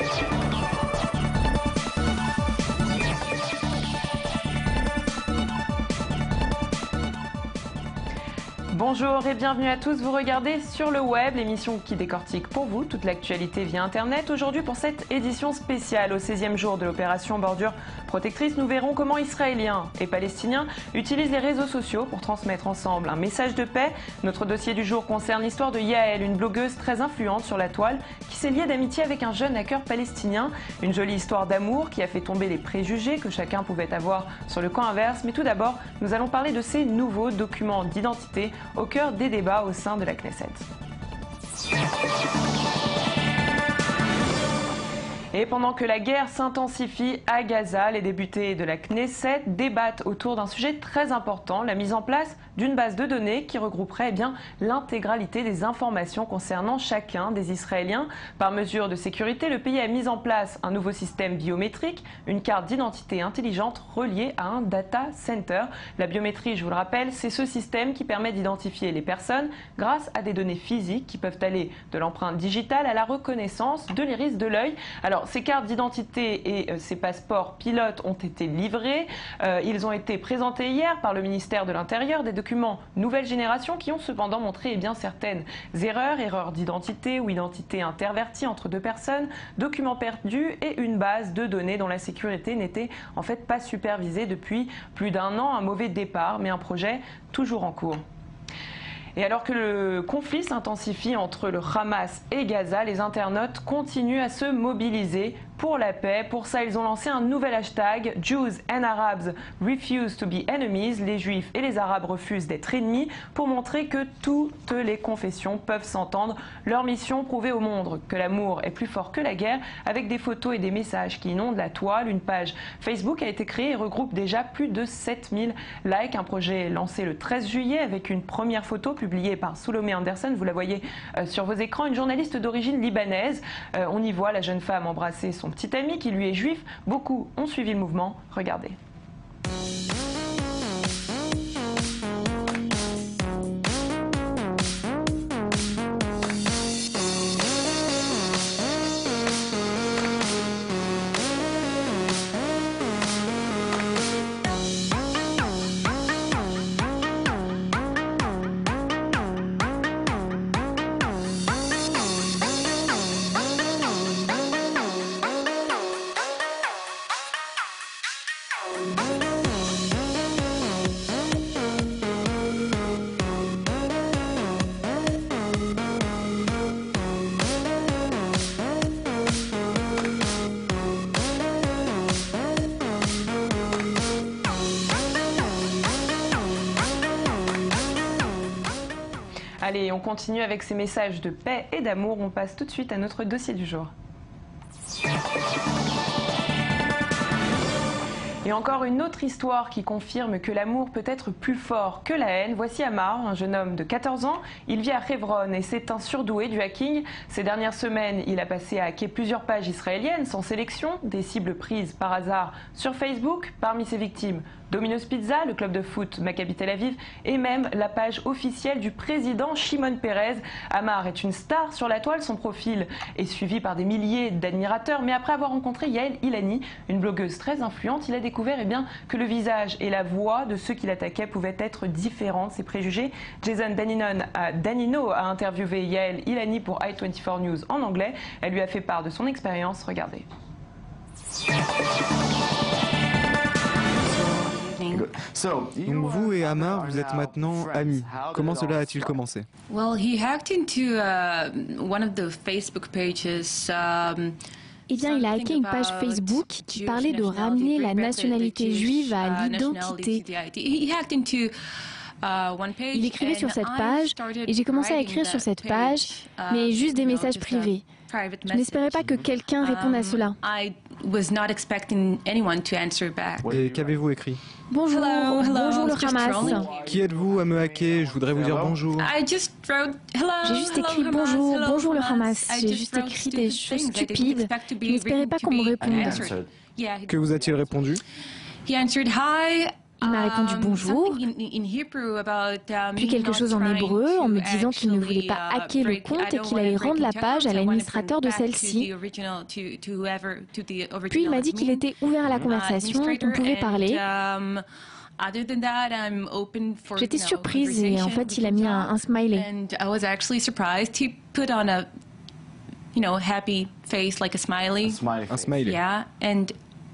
Thank you. Bonjour et bienvenue à tous. Vous regardez sur le web l'émission qui décortique pour vous toute l'actualité via Internet. Aujourd'hui, pour cette édition spéciale, au 16e jour de l'opération Bordure Protectrice, nous verrons comment Israéliens et Palestiniens utilisent les réseaux sociaux pour transmettre ensemble un message de paix. Notre dossier du jour concerne l'histoire de Yael, une blogueuse très influente sur la toile qui s'est liée d'amitié avec un jeune hacker palestinien. Une jolie histoire d'amour qui a fait tomber les préjugés que chacun pouvait avoir sur le camp inverse. Mais tout d'abord, nous allons parler de ces nouveaux documents d'identité au cœur des débats au sein de la Knesset. Et pendant que la guerre s'intensifie à Gaza, les députés de la Knesset débattent autour d'un sujet très important, la mise en place d'une base de données qui regrouperait eh bien l'intégralité des informations concernant chacun des Israéliens. Par mesure de sécurité, le pays a mis en place un nouveau système biométrique, une carte d'identité intelligente reliée à un data center. La biométrie, je vous le rappelle, c'est ce système qui permet d'identifier les personnes grâce à des données physiques qui peuvent aller de l'empreinte digitale à la reconnaissance de l'iris de l'œil. Alors, ces cartes d'identité et euh, ces passeports pilotes ont été livrés. Euh, ils ont été présentés hier par le ministère de l'Intérieur, des nouvelle génération qui ont cependant montré eh bien, certaines erreurs, erreurs d'identité ou identité intervertie entre deux personnes, documents perdus et une base de données dont la sécurité n'était en fait pas supervisée depuis plus d'un an. Un mauvais départ, mais un projet toujours en cours. Et alors que le conflit s'intensifie entre le Hamas et Gaza, les internautes continuent à se mobiliser pour la paix. Pour ça, ils ont lancé un nouvel hashtag Jews and Arabs refuse to be enemies. Les Juifs et les Arabes refusent d'être ennemis pour montrer que toutes les confessions peuvent s'entendre. Leur mission prouver au monde que l'amour est plus fort que la guerre avec des photos et des messages qui inondent la toile. Une page Facebook a été créée et regroupe déjà plus de 7000 likes. Un projet lancé le 13 juillet avec une première photo publiée par Soulomé Anderson. Vous la voyez euh, sur vos écrans, une journaliste d'origine libanaise. Euh, on y voit la jeune femme embrasser son petit ami qui lui est juif. Beaucoup ont suivi le mouvement. Regardez. Allez, on continue avec ces messages de paix et d'amour. On passe tout de suite à notre dossier du jour. Et encore une autre histoire qui confirme que l'amour peut être plus fort que la haine. Voici Amar, un jeune homme de 14 ans. Il vit à Hebron et c'est un surdoué du hacking. Ces dernières semaines, il a passé à hacker plusieurs pages israéliennes sans sélection, des cibles prises par hasard sur Facebook. Parmi ses victimes, Domino's Pizza, le club de foot Maccabi Tel Aviv et même la page officielle du président Shimon Peres. Amar est une star sur la toile, son profil est suivi par des milliers d'admirateurs, mais après avoir rencontré Yael Ilani, une blogueuse très influente, il a découvert eh bien, que le visage et la voix de ceux qui l'attaquaient pouvaient être différents de ses préjugés. Jason Danino a interviewé Yael Ilani pour i24 News en anglais. Elle lui a fait part de son expérience. Regardez. Donc vous et Amar, vous êtes maintenant amis. Comment cela a-t-il commencé? Eh bien, il a hacké une page Facebook qui parlait de ramener la nationalité juive à l'identité. Il écrivait sur cette page et j'ai commencé à écrire sur cette page, mais juste des messages privés. Je n'espérais pas que quelqu'un réponde à cela. Et qu'avez-vous écrit Bonjour, bonjour le Hamas. Qui êtes-vous à me hacker Je voudrais vous dire bonjour. J'ai juste écrit bonjour, bonjour le Hamas. J'ai juste écrit des choses stupides. Je n'espérais pas qu'on me réponde. Que vous a-t-il répondu Il m'a répondu um, bonjour, um, puis quelque chose en hébreu en me disant qu'il ne voulait pas uh, hacker le compte et qu'il allait rendre la page à l'administrateur de celle-ci. Puis il m'a dit qu'il était ouvert à la conversation, on pouvait parler. um, J'étais surprise et en fait il a mis un, un smiley. And I was actually surprised. He put on a, you know, happy face like a smiley. Un smiley.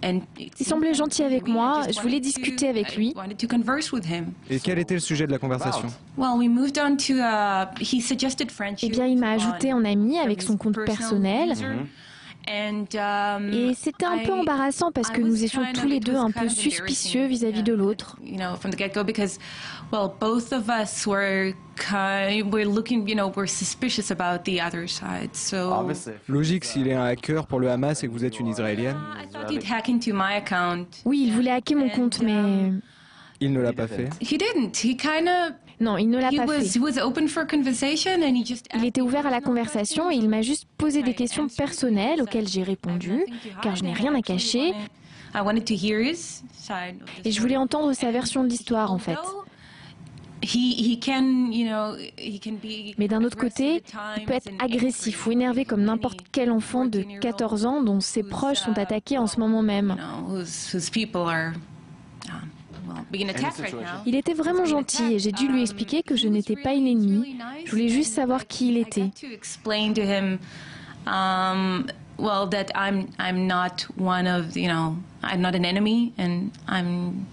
Il semblait gentil avec moi, je voulais discuter avec lui. Wanted to converse with him. Et quel était le sujet de la conversation? Well, we moved on to uh, he suggested friendship. Eh bien, il m'a ajouté en ami avec son compte personnel. Et c'était un peu embarrassant parce que nous étions tous les deux un peu of suspicieux vis-à-vis de l'autre. You know, from the get-go, because, well, both of us were kind, we're looking, you know, we're suspicious about the other side. So Logique s'il est un hacker pour le Hamas et que vous êtes une Israélienne. Oui, il voulait hacker mon compte, mais Il ne l'a pas fait. Non, il ne l'a pas fait. Il était ouvert à la conversation et il m'a juste posé des questions personnelles auxquelles j'ai répondu, car je n'ai rien à cacher, I wanted to hear his side. of the et je voulais entendre sa version de l'histoire en fait. Mais d'un autre côté, il peut être agressif ou énervé comme n'importe quel enfant de 14 ans dont ses proches sont attaqués en ce moment même. Il était vraiment gentil et j'ai dû lui expliquer que je n'étais pas une ennemie. Je voulais juste savoir qui il était. I got to explain to him, um, well, that I'm I'm not one of you know I'm not an enemy, and I'm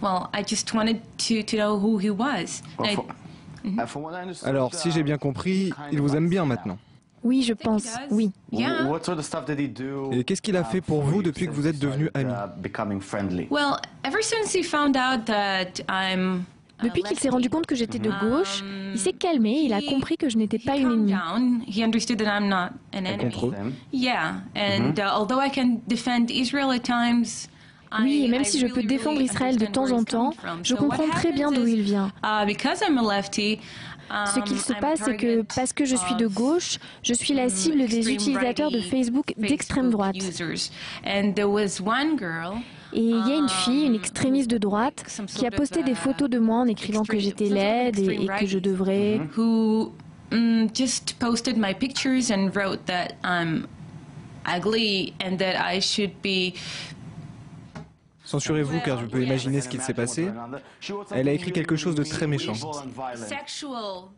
well. I just wanted to to know who he was. I- Alors, si j'ai bien compris, il vous aime bien maintenant. Oui, je pense, oui. Et qu'est-ce qu'il a fait pour vous depuis que vous êtes devenus amis Well, ever since he found out that I'm a Depuis qu'il s'est rendu compte que j'étais de gauche, Um, il s'est calmé, il a compris que je n'étais he pas une ennemie. down. He understood that I'm not an enemy. Contre eux. Yeah, and uh, although I can defend Israel at times. Oui, et même I si je peux défendre Israël de understand temps where en temps, from. je comprends très bien d'où il vient. Ce qu'il um, se passe, c'est que parce que je suis de gauche, je suis la mm, cible des utilisateurs de Facebook d'extrême droite. users. And there was one girl Et il y a une fille, une extrémiste de droite, qui a posté des uh, photos de moi en écrivant que j'étais laide et, et que je devrais... Censurez-vous car je peux imaginer ce qu'il s'est passé. Elle a écrit quelque chose de très méchant.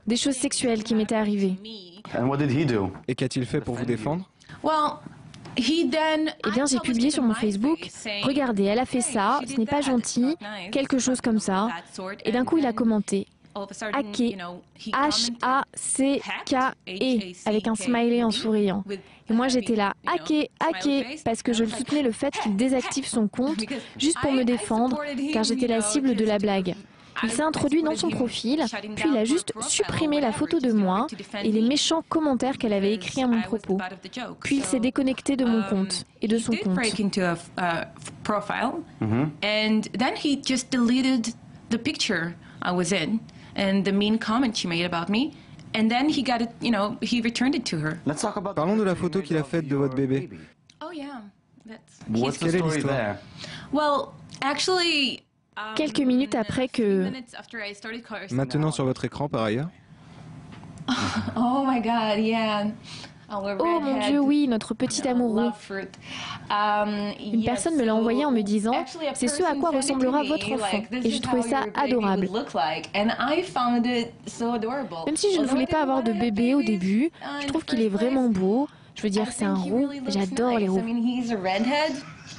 Des choses sexuelles qui m'étaient arrivées. Et qu'a-t-il fait pour vous défendre? Eh bien, j'ai publié sur mon Facebook, regardez, elle a fait ça, ce n'est pas gentil, quelque chose comme ça. Et d'un coup, il a commenté, hacké, H-A-C-K-E, avec un smiley en souriant. Et moi, j'étais là, hacké, hacké, parce que je le soutenais le fait qu'il désactive son compte, juste pour me défendre, car j'étais la cible de la blague. Il s'est introduit dans son profil, puis il a juste supprimé la photo de moi et les méchants commentaires qu'elle avait écrits à mon propos. Puis il s'est déconnecté de mon compte et de son compte. And the the mean comment she made about me, and then he got it. You know, he returned it to her. Parlons de la photo qu'il a faite de votre bébé. Oh yeah, that's. What's Quelle est l'histoire? Well, actually. um, Quelques minutes après a few que- Maintenant sur votre écran par ailleurs. Oh my God, yeah. Oh mon Dieu, oui, notre petit amoureux. Um, Une personne me l'a envoyé en me disant, c'est ce à quoi ressemblera votre enfant. Et je is trouvais ça adorable. Même si je ne voulais I pas avoir de bébé au début, je trouve qu'il est vraiment beau. Je veux dire, c'est un roux. J'adore les roux. I mean, he's a redhead.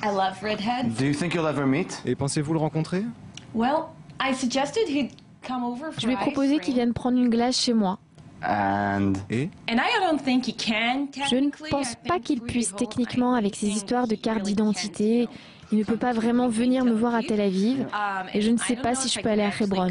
I love redheads. Do you think you'll ever meet? Et pensez-vous le rencontrer? Well, I suggested he'd come over for Je lui ai proposé qu'il vienne prendre une glace chez moi. And Et? And I don't think he can, Je ne pense pas qu'il puisse techniquement, avec ses think histoires de he carte d'identité. Il ne peut pas vraiment venir me voir à Tel Aviv. Um, Et je ne and sais pas si je peux aller à Hebron.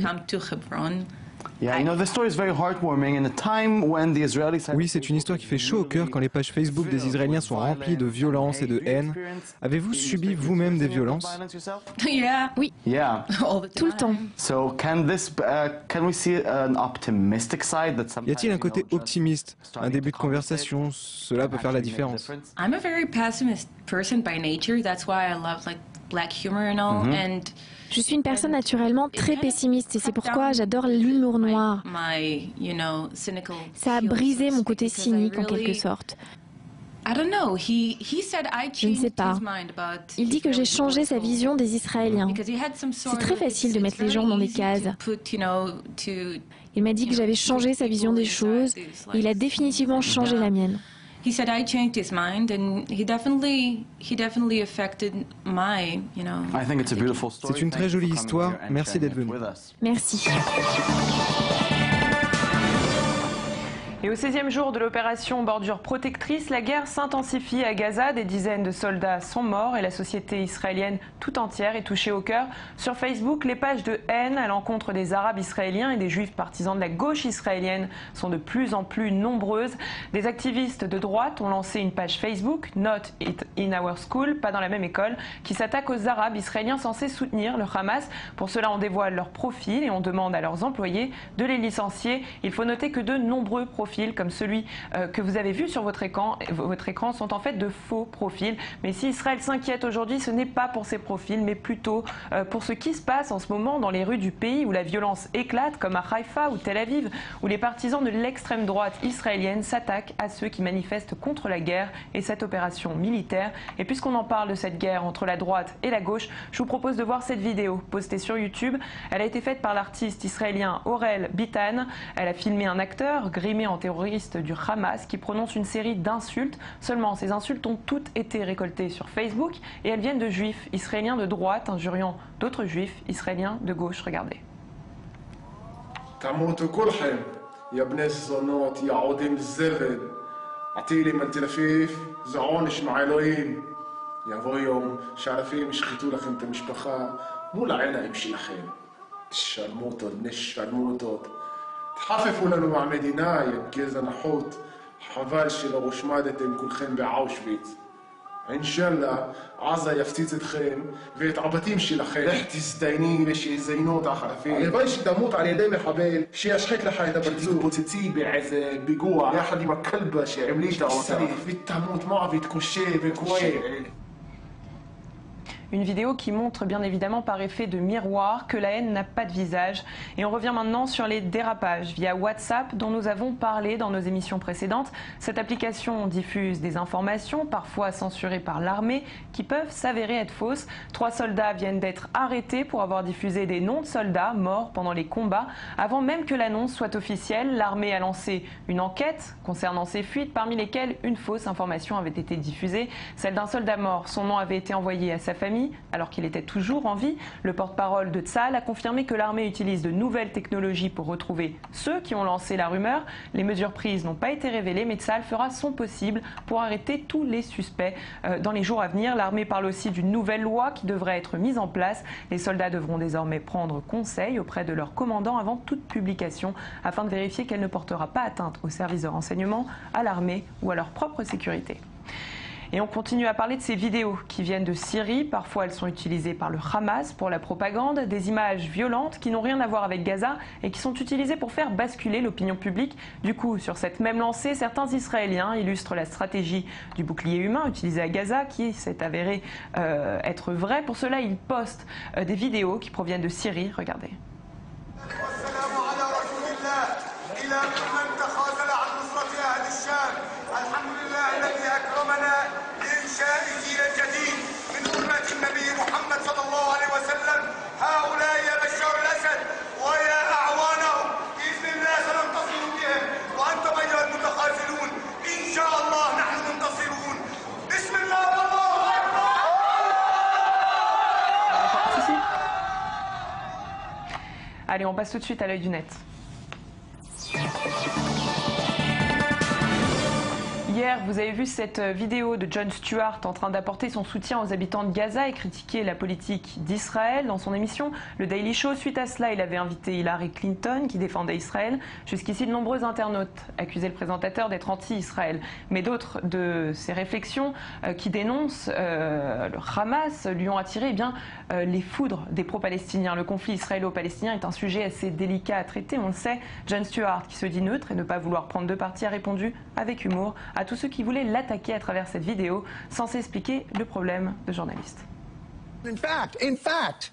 Come to Hebron. yeah, you know, the story is very heartwarming. In a time when the Israelis had Oui, c'est une histoire qui fait chaud au cœur quand les pages Facebook des Israéliens sont remplies de violence et de haine. Avez-vous subi vous-même des violences? Yeah. Yeah. All the Tout le temps. time. So can this uh, can we see an optimistic side that Y a-t-il un côté optimiste Un début de conversation, cela peut faire la différence. difference? I'm a very pessimist person by nature. That's why I love like black humor and all. And Je suis une personne naturellement très pessimiste et c'est pourquoi j'adore l'humour noir. Ça a brisé mon côté cynique en quelque sorte. Je ne sais pas. Il dit que j'ai changé sa vision des Israéliens. C'est très facile de mettre les gens dans des cases. Il m'a dit que j'avais changé sa vision des choses et il a définitivement changé la mienne. He said I changed his mind, and he definitely he definitely affected my, you know. I think it's a beautiful story. C'est une très Thank you jolie histoire. Merci d'être it venu. Merci. Et au 16e jour de l'opération Bordure Protectrice, la guerre s'intensifie à Gaza. Des dizaines de soldats sont morts et la société israélienne tout entière est touchée au cœur. Sur Facebook, les pages de haine à l'encontre des Arabes israéliens et des Juifs partisans de la gauche israélienne sont de plus en plus nombreuses. Des activistes de droite ont lancé une page Facebook, Not It in Our School, pas dans la même école, qui s'attaque aux Arabes israéliens censés soutenir le Hamas. Pour cela, on dévoile leur profil et on demande à leurs employés de les licencier. Il faut noter que de nombreux profils, comme celui euh, que vous avez vu sur votre écran, votre écran, sont en fait de faux profils. Mais si Israël s'inquiète aujourd'hui, ce n'est pas pour ces profils, mais plutôt euh, pour ce qui se passe en ce moment dans les rues du pays où la violence éclate, comme à Haïfa ou Tel Aviv, où les partisans de l'extrême droite israélienne s'attaquent à ceux qui manifestent contre la guerre et cette opération militaire. Et puisqu'on en parle de cette guerre entre la droite et la gauche, je vous propose de voir cette vidéo postée sur YouTube. Elle a été faite par l'artiste israélien Aurel Bitan. Elle a filmé un acteur grimé en terroriste du Hamas qui prononce une série d'insultes. Seulement, ces insultes ont toutes été récoltées sur Facebook et elles viennent de juifs israéliens de droite injuriant d'autres juifs israéliens de gauche. Regardez. تموتوا كلهم يا بني الزنوط يا عودين الزغد عطيلي من تلفيف زعونش مع אלוהים יבוא יום שהרפים ישחטו לכם את המשפחה מול העיניים שלכם. תשרמוטות, בני שרמוטות. תחפפו לנו מהמדינה, יא גזע נחות. חבל שלא הושמדתם כולכם באושוויץ. אינשאללה, עזה יפציץ אתכם ואת הבתים שלכם. לך תזדייני ושיזיינו אותך ערפים. הלוואי שתמות על ידי מחבל שישחק לך את הפרצוף. שתתפוצצי באיזה פיגוע יחד עם הכלבה שהמליטה אותך. ותמות מה ותקושה וכואב. Une vidéo qui montre bien évidemment par effet de miroir que la haine n'a pas de visage. Et on revient maintenant sur les dérapages via WhatsApp dont nous avons parlé dans nos émissions précédentes. Cette application diffuse des informations, parfois censurées par l'armée, qui peuvent s'avérer être fausses. Trois soldats viennent d'être arrêtés pour avoir diffusé des noms de soldats morts pendant les combats. Avant même que l'annonce soit officielle, l'armée a lancé une enquête concernant ces fuites, parmi lesquelles une fausse information avait été diffusée, celle d'un soldat mort. Son nom avait été envoyé à sa famille alors qu'il était toujours en vie. Le porte-parole de Tsahal a confirmé que l'armée utilise de nouvelles technologies pour retrouver ceux qui ont lancé la rumeur. Les mesures prises n'ont pas été révélées, mais Tsahal fera son possible pour arrêter tous les suspects euh, dans les jours à venir. L'armée parle aussi d'une nouvelle loi qui devrait être mise en place. Les soldats devront désormais prendre conseil auprès de leur commandant avant toute publication afin de vérifier qu'elle ne portera pas atteinte aux services de renseignement, à l'armée ou à leur propre sécurité. Et on continue à parler de ces vidéos qui viennent de Syrie. Parfois, elles sont utilisées par le Hamas pour la propagande. Des images violentes qui n'ont rien à voir avec Gaza et qui sont utilisées pour faire basculer l'opinion publique. Du coup, sur cette même lancée, certains Israéliens illustrent la stratégie du bouclier humain utilisé à Gaza qui s'est avéré euh, être vrai. Pour cela, ils postent euh, des vidéos qui proviennent de Syrie. Regardez. Allez, on passe tout de suite à l'œil du net. Hier, vous avez vu cette vidéo de John Stewart en train d'apporter son soutien aux habitants de Gaza et critiquer la politique d'Israël dans son émission Le Daily Show. Suite à cela, il avait invité Hillary Clinton qui défendait Israël. Jusqu'ici, de nombreux internautes accusaient le présentateur d'être anti-Israël. Mais d'autres de ses réflexions euh, qui dénoncent euh, le Hamas lui ont attiré eh bien, euh, les foudres des pro-palestiniens. Le conflit israélo-palestinien est un sujet assez délicat à traiter, on le sait. John Stewart, qui se dit neutre et ne pas vouloir prendre de parti, a répondu avec humour à tous ceux qui voulaient l'attaquer à travers cette vidéo sans s'expliquer le problème de journaliste. In fact, in fact,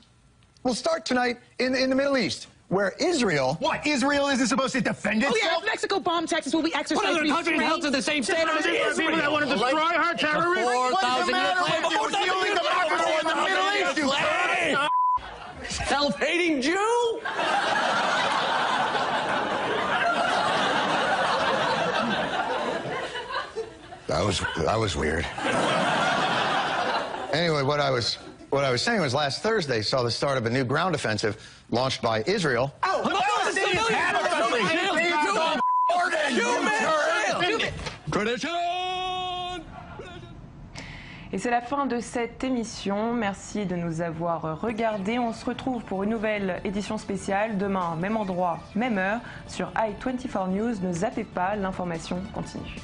we'll start tonight in, in the Middle East, where Israel. What? Israel isn't supposed to defend itself? Oh, yeah, if Mexico bombed Texas, will we exercise What other country held to the same standard? as Israel? People that want to destroy our terrorists? The only democracy in the Middle East, you! Self-hating Jew? That was that was weird. anyway, what I was what I was saying was last Thursday saw the start of a new ground offensive launched by Israel. Oh. Tradition! Et c'est la fin de cette émission. Merci de nous avoir regardés. On se retrouve pour une nouvelle édition spéciale demain, même endroit, même heure, sur i24 News. Ne zappez pas, l'information continue.